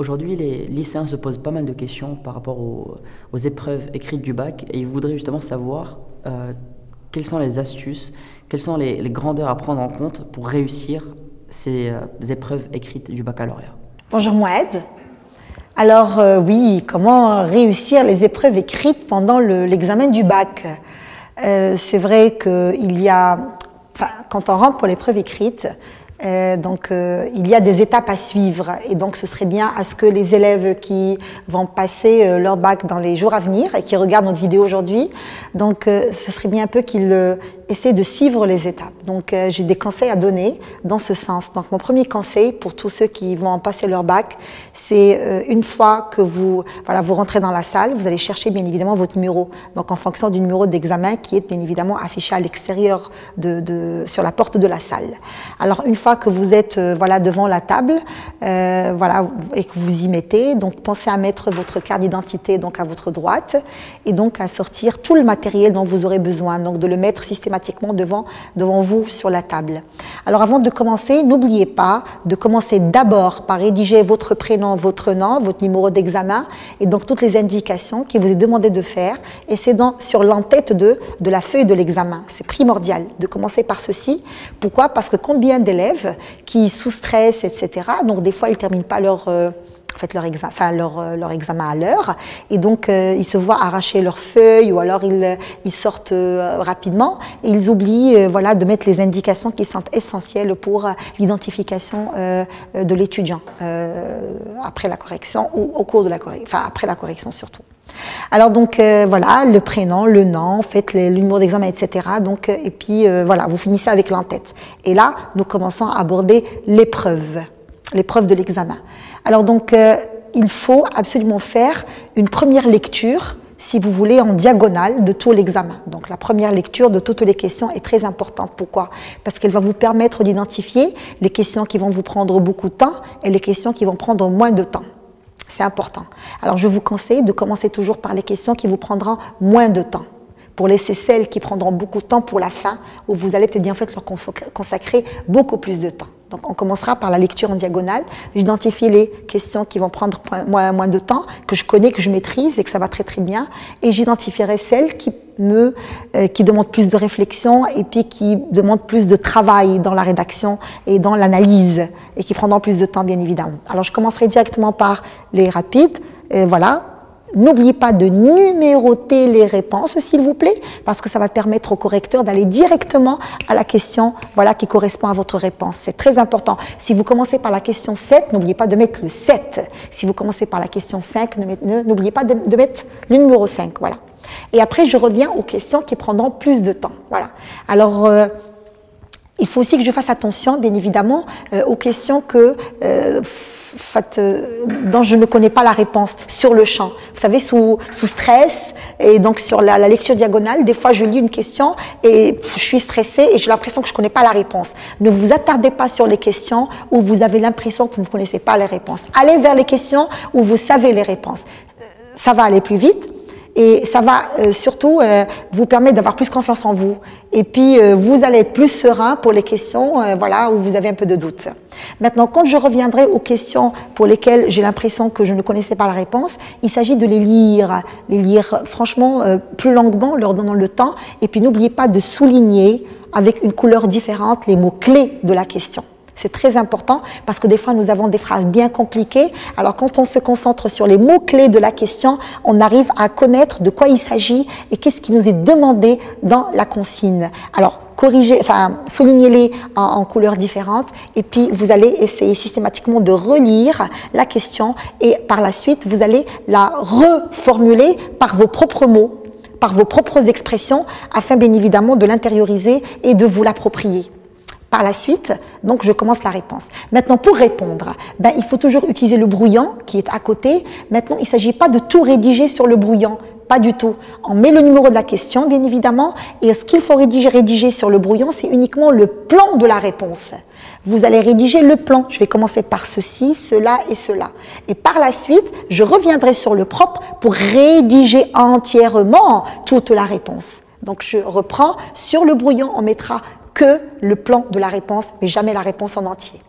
Aujourd'hui, les lycéens se posent pas mal de questions par rapport aux, épreuves écrites du bac et ils voudraient justement savoir euh, quelles sont les astuces, quelles sont les, grandeurs à prendre en compte pour réussir ces euh, épreuves écrites du baccalauréat. Bonjour Moed. Alors euh, oui, comment réussir les épreuves écrites pendant l'examen du bac? C'est vrai qu'il y a, quand on rentre pour l'épreuve écrite, euh, donc, euh, il y a des étapes à suivre et donc ce serait bien à ce que les élèves qui vont passer euh, leur bac dans les jours à venir et qui regardent notre vidéo aujourd'hui, donc ce serait bien un peu qu'ils essayer de suivre les étapes. Donc j'ai des conseils à donner dans ce sens. Donc mon premier conseil pour tous ceux qui vont passer leur bac, c'est une fois que vous voilà vous rentrez dans la salle, vous allez chercher bien évidemment votre numéro. Donc en fonction du numéro d'examen qui est bien évidemment affiché à l'extérieur de, sur la porte de la salle. Alors une fois que vous êtes euh, voilà devant la table, voilà et que vous y mettez, donc pensez à mettre votre carte d'identité donc à votre droite et donc à sortir tout le matériel dont vous aurez besoin. Donc de le mettre systématiquement devant, devant vous sur la table. Alors avant de commencer, n'oubliez pas de commencer d'abord par rédiger votre prénom, votre nom, votre numéro d'examen et donc toutes les indications qui vous est demandé de faire et c'est sur l'entête de, de la feuille de l'examen. C'est primordial de commencer par ceci. Pourquoi? Parce que combien d'élèves qui sous stress, etc., donc des fois ils ne terminent pas leur... Euh, fait leur, enfin, leur, euh, leur, examen à l'heure et donc euh, ils se voient arracher leurs feuilles ou alors ils, ils sortent rapidement et ils oublient voilà, de mettre les indications qui sont essentielles pour l'identification de l'étudiant après la correction ou au cours de la correction, enfin après la correction surtout. Alors donc voilà, le prénom, le nom, faites numéro d'examen, etc. Donc et puis voilà, vous finissez avec l'entête. Et là, nous commençons à aborder l'épreuve, l'épreuve de l'examen. Alors donc, euh, il faut absolument faire une première lecture, si vous voulez, en diagonale de tout l'examen. Donc la première lecture de toutes les questions est très importante. Pourquoi? Parce qu'elle va vous permettre d'identifier les questions qui vont vous prendre beaucoup de temps et les questions qui vont prendre moins de temps. C'est important. Alors je vous conseille de commencer toujours par les questions qui vous prendront moins de temps pour laisser celles qui prendront beaucoup de temps pour la fin, où vous allez peut-être bien fait leur consacrer beaucoup plus de temps. Donc on commencera par la lecture en diagonale. J'identifie les questions qui vont prendre moins, de temps, que je connais, que je maîtrise et que ça va très très bien. Et j'identifierai celles qui me, euh, qui demandent plus de réflexion et puis qui demandent plus de travail dans la rédaction et dans l'analyse et qui prendront plus de temps bien évidemment. Alors je commencerai directement par les rapides. Et voilà, N'oubliez pas de numéroter les réponses, s'il vous plaît, parce que ça va permettre au correcteur d'aller directement à la question voilà, qui correspond à votre réponse. C'est très important. Si vous commencez par la question 7, n'oubliez pas de mettre le 7. Si vous commencez par la question 5, n'oubliez pas de, mettre le numéro 5. Voilà. Et après, je reviens aux questions qui prendront plus de temps. Voilà. Alors, euh, il faut aussi que je fasse attention, bien évidemment, euh, aux questions que... Euh, dont je ne connais pas la réponse sur le champ. Vous savez, sous, sous stress et donc sur la, lecture diagonale, des fois je lis une question et je suis stressée et j'ai l'impression que je ne connais pas la réponse. Ne vous attardez pas sur les questions où vous avez l'impression que vous ne connaissez pas les réponses. Allez vers les questions où vous savez les réponses. Euh, ça va aller plus vite et ça va euh, surtout euh, vous permettre d'avoir plus confiance en vous. Et puis, euh, vous allez être plus serein pour les questions voilà, où vous avez un peu de doute. Maintenant, quand je reviendrai aux questions pour lesquelles j'ai l'impression que je ne connaissais pas la réponse, il s'agit de les lire, les lire franchement plus longuement, leur donnant le temps. Et puis, n'oubliez pas de souligner avec une couleur différente les mots clés de la question. C'est très important parce que des fois, nous avons des phrases bien compliquées. Alors, quand on se concentre sur les mots-clés de la question, on arrive à connaître de quoi il s'agit et qu'est-ce qui nous est demandé dans la consigne. Alors, corrigez, enfin, soulignez-les en, en couleurs différentes et puis vous allez essayer systématiquement de relire la question et par la suite, vous allez la reformuler par vos propres mots par vos propres expressions afin bien évidemment de l'intérioriser et de vous l'approprier. Par la suite, donc je commence la réponse. Maintenant, pour répondre, ben, il faut toujours utiliser le brouillon qui est à côté. Maintenant, il ne s'agit pas de tout rédiger sur le brouillon. Pas du tout. On met le numéro de la question, bien évidemment, et ce qu'il faut rédiger, rédiger sur le brouillon, c'est uniquement le plan de la réponse. Vous allez rédiger le plan. Je vais commencer par ceci, cela et cela. Et par la suite, je reviendrai sur le propre pour rédiger entièrement toute la réponse. Donc je reprends. Sur le brouillon, on mettra que le plan de la réponse, mais jamais la réponse en entier.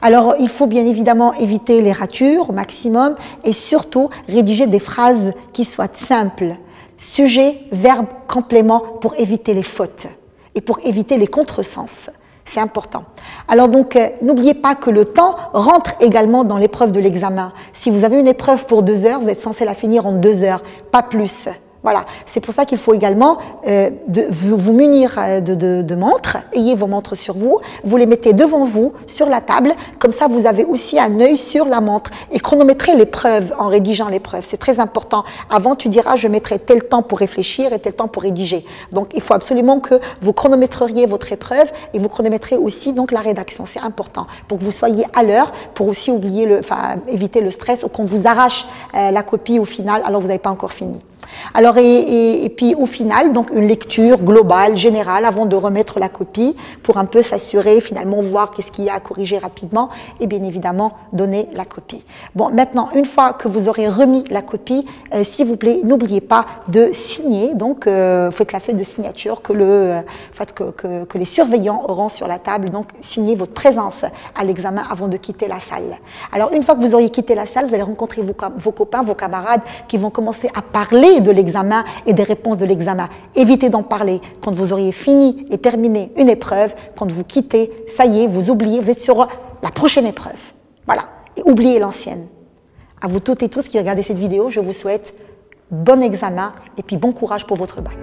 Alors, il faut bien évidemment éviter les ratures au maximum et surtout rédiger des phrases qui soient simples. Sujet, verbe, complément pour éviter les fautes et pour éviter les contresens. C'est important. Alors donc, euh, n'oubliez pas que le temps rentre également dans l'épreuve de l'examen. Si vous avez une épreuve pour deux heures, vous êtes censé la finir en deux heures, pas plus. Voilà, c'est pour ça qu'il faut également euh, de, vous, munir euh, de, montres, ayez vos montres sur vous, vous les mettez devant vous, sur la table, comme ça vous avez aussi un œil sur la montre et chronométrez l'épreuve en rédigeant l'épreuve, c'est très important. Avant tu diras je mettrai tel temps pour réfléchir et tel temps pour rédiger. Donc il faut absolument que vous chronométreriez votre épreuve et vous chronométrez aussi donc la rédaction, c'est important. Pour que vous soyez à l'heure, pour aussi oublier le, enfin, éviter le stress ou qu'on vous arrache euh, la copie au final. Alors vous n'avez pas encore fini. Alors, et, puis au final, donc une lecture globale, générale, avant de remettre la copie, pour un peu s'assurer, finalement, voir qu'est-ce qu'il y a à corriger rapidement, et bien évidemment, donner la copie. Bon, maintenant, une fois que vous aurez remis la copie, euh, s'il vous plaît, n'oubliez pas de signer, donc euh, faites la feuille de signature que, le, euh, que, que, les surveillants auront sur la table, donc signez votre présence à l'examen avant de quitter la salle. Alors, une fois que vous auriez quitté la salle, vous allez rencontrer vos copains, vos camarades qui vont commencer à parler de l'examen et des réponses de l'examen. Évitez d'en parler quand vous auriez fini et terminé une épreuve, quand vous quittez, ça y est, vous oubliez, vous êtes sur la prochaine épreuve. Voilà, et oubliez l'ancienne. À vous toutes et tous qui regardez cette vidéo, je vous souhaite bon examen et puis bon courage pour votre bac.